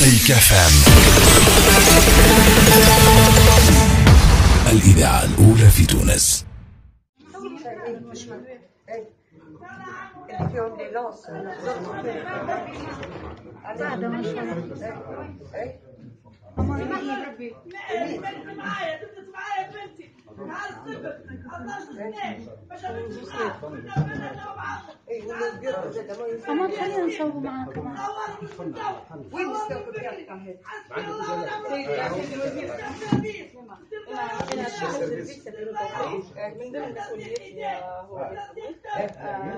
مزيك اف أم. الإذاعة الأولى في تونس. أما خلينا نصور Ángel. Sí, gracias, Luis. Én ezt visszatérünk a minden beszélgetésre, hogy ezt a...